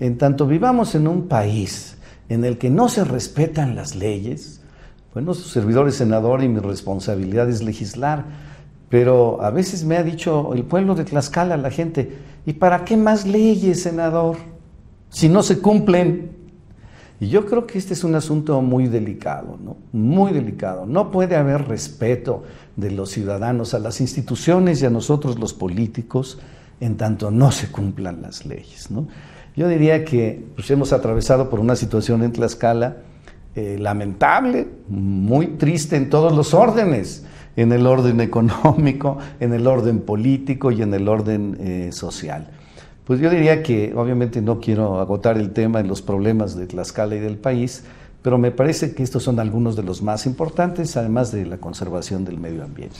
En tanto vivamos en un país en el que no se respetan las leyes, bueno, su servidor es senador y mi responsabilidad es legislar, pero a veces me ha dicho el pueblo de Tlaxcala, la gente, ¿y para qué más leyes, senador? Si no se cumplen. Y yo creo que este es un asunto muy delicado, ¿no? Muy delicado. No puede haber respeto de los ciudadanos a las instituciones y a nosotros los políticos en tanto no se cumplan las leyes, ¿no? Yo diría que pues, hemos atravesado por una situación en Tlaxcala eh, lamentable, muy triste en todos los órdenes, en el orden económico, en el orden político y en el orden eh, social. Pues yo diría que obviamente no quiero agotar el tema en los problemas de Tlaxcala y del país, pero me parece que estos son algunos de los más importantes, además de la conservación del medio ambiente.